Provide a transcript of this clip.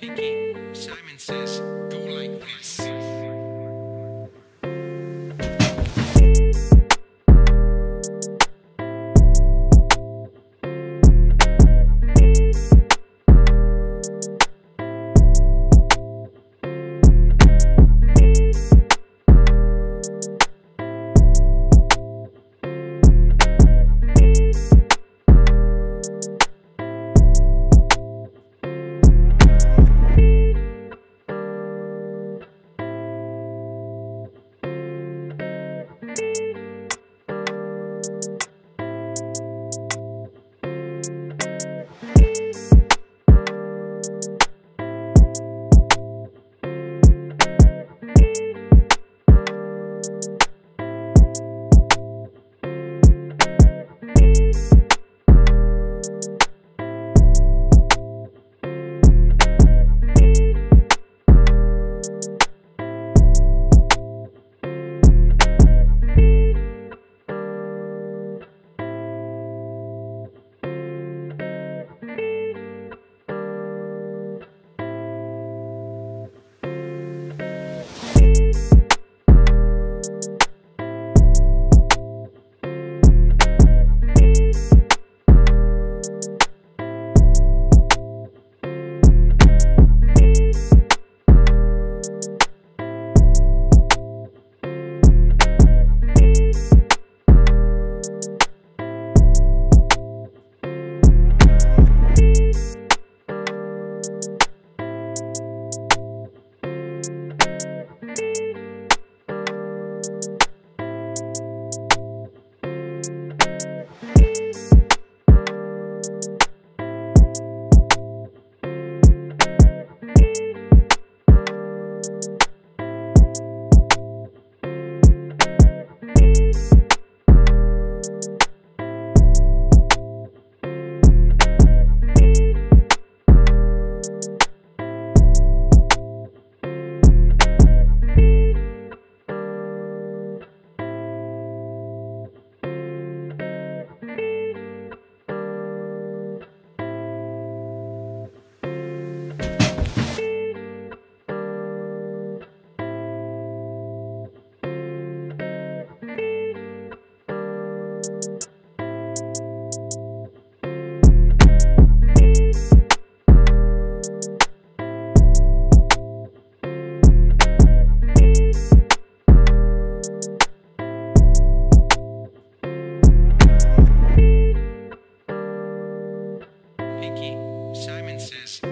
Pinky, Simon says, chances.